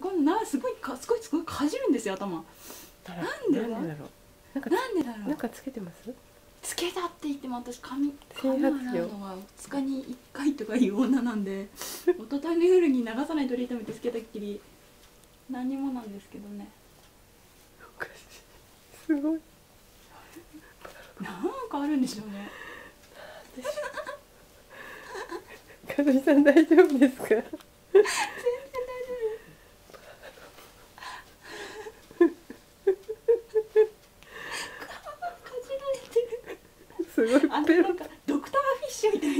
こんなすごいかすごいすごいかじるんですよ頭。なんでだなんでだろう？なんでだろう？なんかつけてます？つけたって言っても私髪整髪洗うのは2日に1回とかいう女なんで一昨日の夜に流さないトリートメントつけたっきり何にもなんですけどね。おかしい。すごい。なんかあるんでしょうね。かずみさん大丈夫ですかかじられてるすごいペロドクターフィッシュみたいな